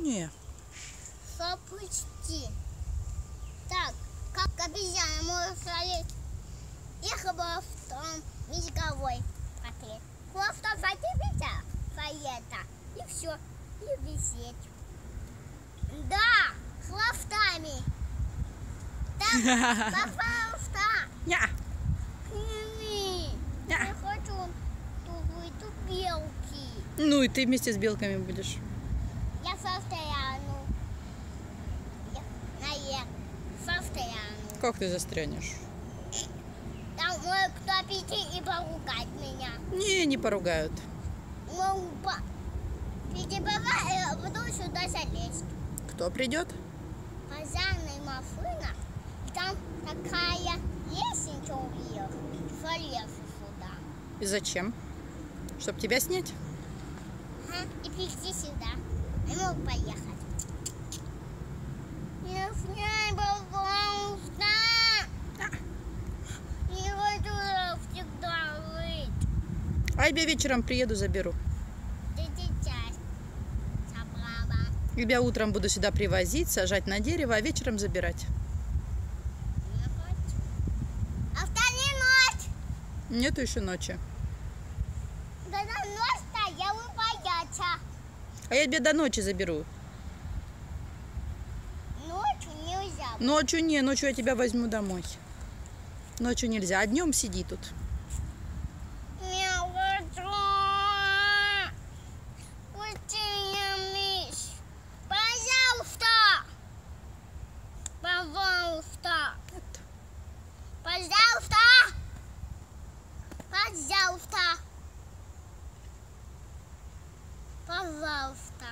Не. Запусти. Так, как обезьяна может смотреть. Их было в том мозговой котлет. Просто фаета. И все. И висеть. Да, хвостами. Так, пожалуйста. Ня. Я хочу ту белки. Ну и ты вместе с белками будешь. Я состояну. Я на е. Состояну. Как ты застрянешь? Там может кто прийти и поругать меня. Не, не поругают. Могу по... потом сюда залезть. Кто придет? Пожарная машина. Там такая лестница вверх. Залезу сюда. И зачем? Чтоб тебя снять? Ага, и прийти сюда. Поехать. Не сняй, пожалуйста. Не хочу всегда жить. А я вечером приеду, заберу. Ты сейчас собрала. Утром буду сюда привозить, сажать на дерево, а вечером забирать. Не хочу. Остальная ночь. Нету еще ночи. Когда ночь я буду бояться. А я тебя до ночи заберу. Ночью нельзя. Ночью не, ночью я тебя возьму домой. Ночью нельзя, а днем сиди тут. Не хочу. Пусти меня, мисс. Пожалуйста. Пожалуйста. Пожалуйста. Пожалуйста. Пожалуйста.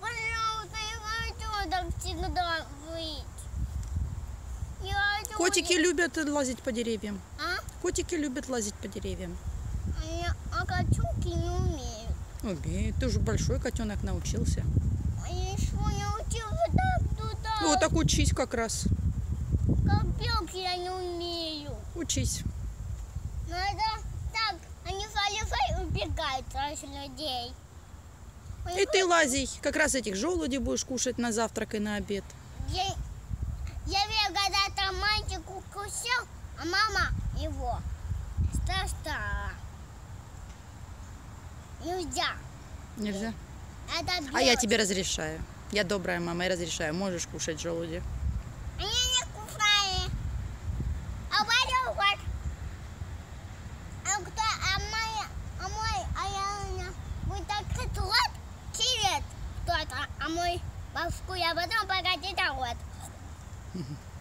Пожалуйста, я хочу всегда жить. Я Котики жить. любят лазить по деревьям. А? Котики любят лазить по деревьям. А, я, а котенки не умеют. Умеет. Ты уже большой котенок научился. А я еще не учился так туда. Ну, вот так учись как раз. Как белки я не умею. Учись. Надо так, они фалифай убегают раньше людей. И ты лазей. Как раз этих желудей будешь кушать на завтрак и на обед. Я, я видела, когда там мальчик укусил, а мама его стала. Нельзя. Нельзя? Это А я тебе разрешаю. Я добрая мама, я разрешаю. Можешь кушать желуди. Они не кусали. А пойдем вот. А кто, а моя, а мой, а я, вот так вот, через кто-то, а мой бабушку я потом там вот.